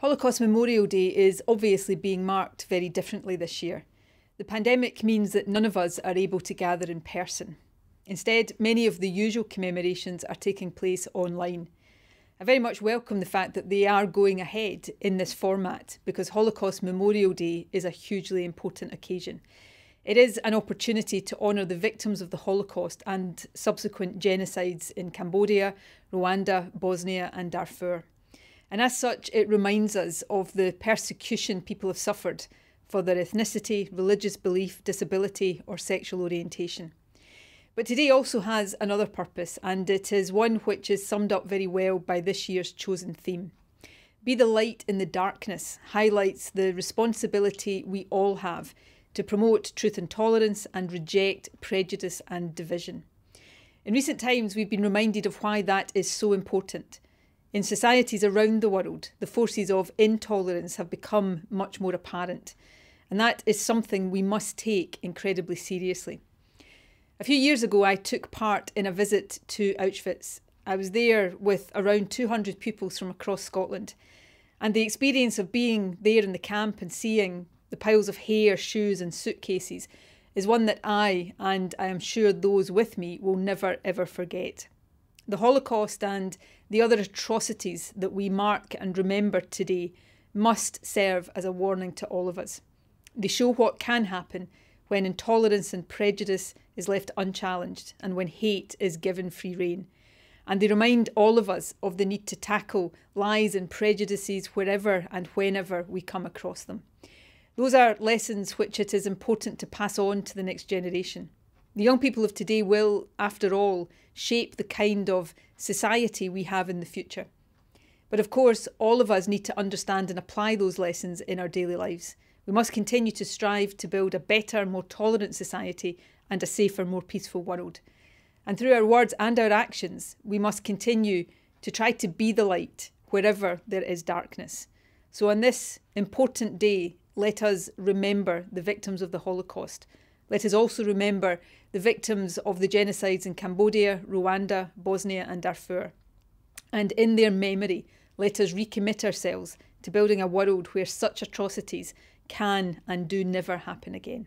Holocaust Memorial Day is obviously being marked very differently this year. The pandemic means that none of us are able to gather in person. Instead, many of the usual commemorations are taking place online. I very much welcome the fact that they are going ahead in this format because Holocaust Memorial Day is a hugely important occasion. It is an opportunity to honour the victims of the Holocaust and subsequent genocides in Cambodia, Rwanda, Bosnia, and Darfur. And as such, it reminds us of the persecution people have suffered for their ethnicity, religious belief, disability, or sexual orientation. But today also has another purpose, and it is one which is summed up very well by this year's chosen theme. Be the light in the darkness highlights the responsibility we all have to promote truth and tolerance and reject prejudice and division. In recent times, we've been reminded of why that is so important. In societies around the world, the forces of intolerance have become much more apparent, and that is something we must take incredibly seriously. A few years ago, I took part in a visit to Auschwitz. I was there with around 200 pupils from across Scotland, and the experience of being there in the camp and seeing the piles of hair, shoes, and suitcases is one that I, and I am sure those with me, will never ever forget. The Holocaust and the other atrocities that we mark and remember today must serve as a warning to all of us. They show what can happen when intolerance and prejudice is left unchallenged and when hate is given free rein. And they remind all of us of the need to tackle lies and prejudices wherever and whenever we come across them. Those are lessons which it is important to pass on to the next generation. The young people of today will, after all, shape the kind of society we have in the future. But of course, all of us need to understand and apply those lessons in our daily lives. We must continue to strive to build a better, more tolerant society and a safer, more peaceful world. And through our words and our actions, we must continue to try to be the light wherever there is darkness. So, on this important day, let us remember the victims of the Holocaust let us also remember the victims of the genocides in Cambodia, Rwanda, Bosnia, and Darfur. And in their memory, let us recommit ourselves to building a world where such atrocities can and do never happen again.